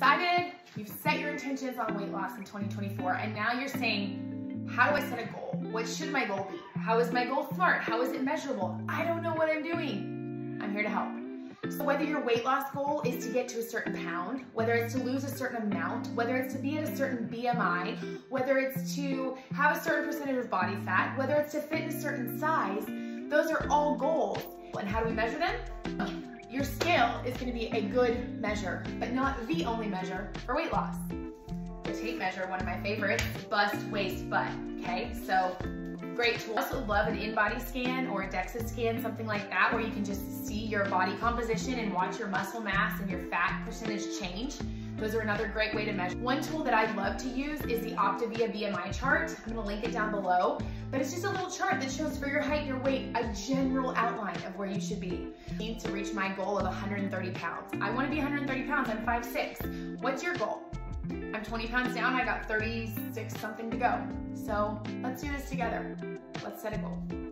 decided, you've set your intentions on weight loss in 2024, and now you're saying, how do I set a goal? What should my goal be? How is my goal smart? How is it measurable? I don't know what I'm doing. I'm here to help. So whether your weight loss goal is to get to a certain pound, whether it's to lose a certain amount, whether it's to be at a certain BMI, whether it's to have a certain percentage of body fat, whether it's to fit in a certain size, those are all goals. And how do we measure them? Your scale is gonna be a good measure, but not the only measure for weight loss. The tape measure, one of my favorites, bust, waist, butt, okay? So great tool. I also love an InBody scan or a DEXA scan, something like that, where you can just see your body composition and watch your muscle mass and your fat percentage change. Those are another great way to measure. One tool that I love to use is the Optavia BMI chart. I'm gonna link it down below, but it's just a little chart that shows for your height, your weight, general outline of where you should be. Need to reach my goal of 130 pounds. I wanna be 130 pounds, I'm 5'6". What's your goal? I'm 20 pounds down, I got 36 something to go. So let's do this together. Let's set a goal.